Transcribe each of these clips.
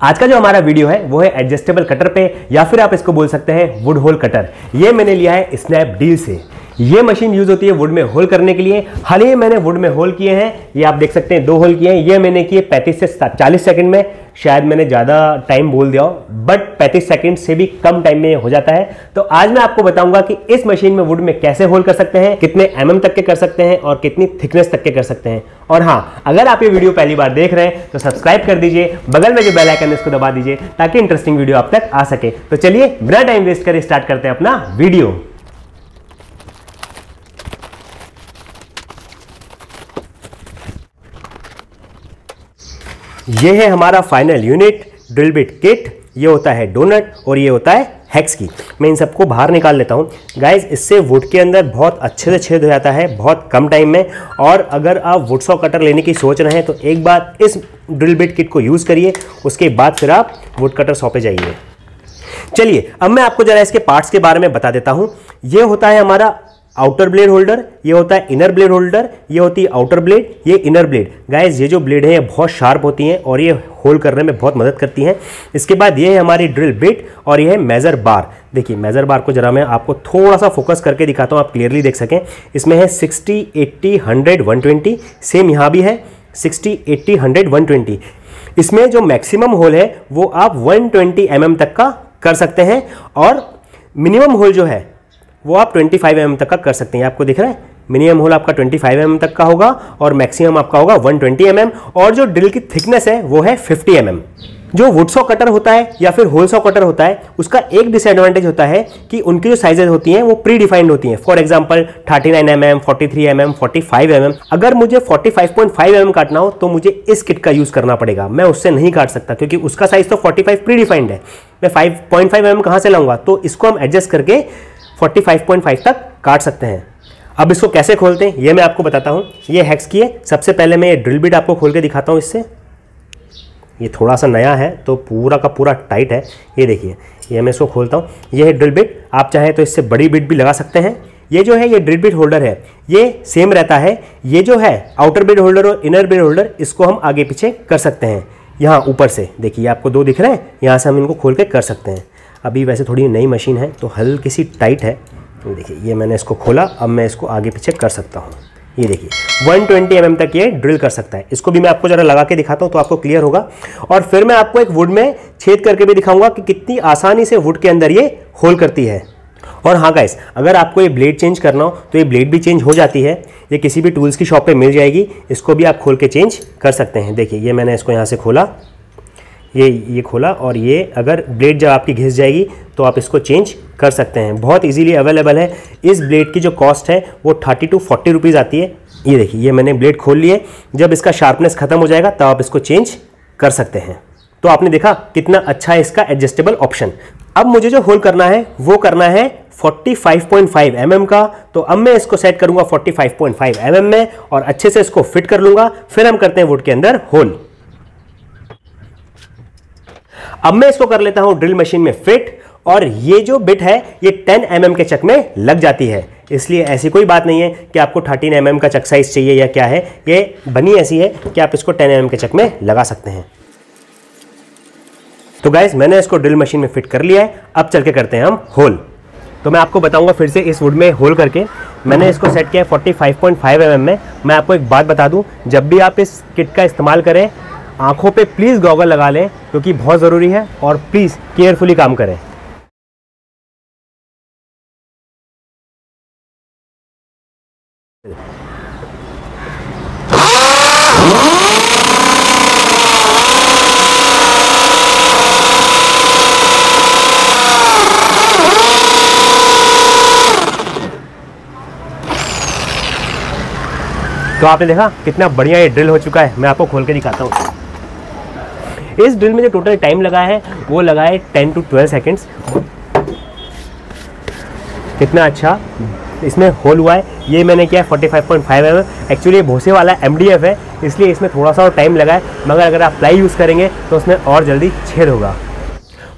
आज का जो हमारा वीडियो है, वो है एडजस्टेबल कटर पे, या फिर आप इसको बोल सकते हैं वुड होल कटर ये मैंने लिया है स्नैपडील से। ये मशीन यूज़ होती है वुड में होल करने के लिए। हाल ही मैंने वुड में होल किए हैं, ये आप देख सकते हैं, दो होल किए हैं। ये मैंने किए 35 से 40 सेकंड में। शायद मैंने ज़्यादा टाइम बोल दिया हो, बट 35 सेकंड से भी कम टाइम में हो जाता है। तो आज मैं आपको बताऊँगा कि इस मशीन में वुड में कैसे होल कर सकते हैं, कितने एम mm तक के कर सकते हैं और कितनी थिकनेस तक के कर सकते हैं। और हाँ अगर आप ये वीडियो पहली बार देख रहे हैं तो सब्सक्राइब कर दीजिए, बगल में जो बेल आइकन इसको दबा दीजिए, ताकि इंटरेस्टिंग वीडियो आप तक आ सके। तो चलिए, बिना टाइम वेस्ट कर स्टार्ट करते हैं अपना वीडियो। ये है हमारा final unit drill bit kit ये होता है डोनट और ये होता है हैक्स की मैं इन सबको बाहर निकाल लेता हूँ। गाइज़ इससे वुड के अंदर बहुत अच्छे से छेद हो जाता है, बहुत कम टाइम में। और अगर आप वुड सॉ कटर लेने की सोच रहे हैं तो एक बार इस ड्रिल बिट किट को यूज़ करिए, उसके बाद फिर आप वुड कटर सॉ पे जाइए। चलिए, अब मैं आपको जरा इसके पार्ट्स के बारे में बता देता हूँ। ये होता है हमारा आउटर ब्लेड होल्डर ये होता है इनर ब्लेड होल्डर ये होती है आउटर ब्लेड ये इनर ब्लेड गाइज़ ये जो ब्लेड है, ये बहुत शार्प होती हैं और ये होल्ड करने में बहुत मदद करती हैं. इसके बाद ये है हमारी ड्रिल बिट और ये है मेज़र बार देखिए मेज़र बार को जरा मैं आपको थोड़ा सा फोकस करके दिखाता हूँ, आप क्लियरली देख सकें. इसमें है sixty eighty hundred one twenty same यहाँ भी है sixty eighty hundred one twenty इसमें जो मैक्सिमम होल है, वो आप वन ट्वेंटी mm तक का कर सकते हैं और मिनिमम होल जो है वो आप 25 फाइव mm तक का कर सकते हैं। आपको दिख रहा है? मिनिमम होल आपका 25 फाइव mm तक का होगा और मैक्सिमम आपका होगा 120 ट्वेंटी mm और जो ड्रिल की थिकनेस है, वो है 50 mm जो वुड सॉ कटर होता है या फिर होल सॉ कटर होता है, उसका एक डिसएडवांटेज होता है कि उनकी जो साइजेज होती हैं, वो प्री डिफाइंड होती हैं। For example 39 nine M M forty three M M forty five M M अगर मुझे 45.5 एम काटना हो तो मुझे इस किट का यूज़ करना पड़ेगा। मैं उससे नहीं काट सकता, क्योंकि उसका साइज़ तो 45 प्री डिफाइंड है। मैं 5.5 पॉइंट एम कहाँ से लाऊँगा? तो इसको हम एडजस्ट करके 45.5 तक काट सकते हैं। अब इसको कैसे खोलते हैं, ये मैं आपको बताता हूँ। ये हैक्स की है सबसे पहले मैं ये ड्रिल बिट आपको खोल के दिखाता हूँ इससे। ये थोड़ा सा नया है तो पूरा का पूरा टाइट है। ये देखिए, ये मैं इसको खोलता हूँ। ये है ड्रिल बिट। आप चाहें तो इससे बड़ी बिट भी लगा सकते हैं। ये जो है, ये ड्रिल बिट होल्डर है। ये सेम रहता है। ये जो है, आउटर बिट होल्डर और इनर बिट होल्डर, इसको हम आगे पीछे कर सकते हैं। यहाँ ऊपर से, देखिए आपको दो दिख रहे हैं। यहाँ से हम इनको खोल के कर सकते हैं। अभी वैसे थोड़ी नई मशीन है तो हल्की सी टाइट है। देखिए, ये मैंने इसको खोला, अब मैं इसको आगे पीछे कर सकता हूँ। ये देखिए 120 ट्वेंटी mm तक ये ड्रिल कर सकता है। इसको भी मैं आपको ज़रा लगा के दिखाता हूँ तो आपको क्लियर होगा। और फिर मैं आपको एक वुड में छेद करके भी दिखाऊँगा कि कितनी आसानी से वुड के अंदर ये होल करती है। और हाँ गाइस, अगर आपको ये ब्लेड चेंज करना हो तो ये ब्लेड भी चेंज हो जाती है। ये किसी भी टूल्स की शॉप पे मिल जाएगी, इसको भी आप खोल के चेंज कर सकते हैं। देखिए, ये मैंने इसको यहाँ से खोला। ये ये खोला और ये अगर ब्लेड जब आपकी घिस जाएगी तो आप इसको चेंज कर सकते हैं। बहुत इजीली अवेलेबल है। इस ब्लेड की जो कॉस्ट है, वो थर्टी टू फोर्टी रुपीज़ आती है। ये देखिए, ये मैंने ब्लेड खोल लिए जब इसका शार्पनेस खत्म हो जाएगा, तब आप इसको चेंज कर सकते हैं। तो आपने देखा कितना अच्छा है इसका एडजस्टेबल ऑप्शन अब मुझे जो होल करना है, वो करना है 45.5 mm का। तो अब मैं इसको सेट करूँगा 45.5 mm में और अच्छे से इसको फिट कर लूँगा। फिर हम करते हैं वुड के अंदर होल अब मैं इसको कर लेता हूँ ड्रिल मशीन में फिट, और ये जो बिट है, ये 10 एम mm के चक में लग जाती है। इसलिए ऐसी कोई बात नहीं है कि आपको 13 एम mm का चक साइज़ चाहिए या क्या है। ये बनी ऐसी है कि आप इसको 10 एम mm के चक में लगा सकते हैं। तो गाइज़ मैंने इसको ड्रिल मशीन में फिट कर लिया है। अब चल के करते हैं हम होल। तो मैं आपको बताऊँगा फिर से इस वुड में होल करके। मैंने इसको सेट किया है 45.5 mm में। मैं आपको एक बात बता दूँ, जब भी आप इस किट का इस्तेमाल करें आँखों पे प्लीज़ गॉगल लगा लें, क्योंकि बहुत ज़रूरी है, और प्लीज़ केयरफुली काम करें। तो आपने देखा कितना बढ़िया ये ड्रिल हो चुका है, मैं आपको खोल के दिखाता हूँ। इस ड्रिल में जो टोटल टाइम लगा है, वो लगा है टेन टू ट्वेल्व सेकेंड्स कितना अच्छा। इसमें होल हुआ है। ये मैंने किया है forty five point five M actually Bhose वाला एम डी एफ़ है, इसलिए इसमें थोड़ा सा और टाइम लगा है। मगर अगर आप प्लाई यूज़ करेंगे तो उसमें और जल्दी छेद होगा।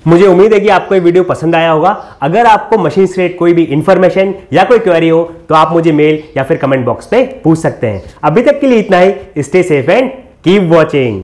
मुझे उम्मीद है कि आपको ये वीडियो पसंद आया होगा। अगर आपको मशीन से कोई भी इन्फॉर्मेशन या कोई क्वेरी हो तो आप मुझे मेल या फिर कमेंट बॉक्स पे पूछ सकते हैं। अभी तक के लिए इतना ही। Stay safe and keep watching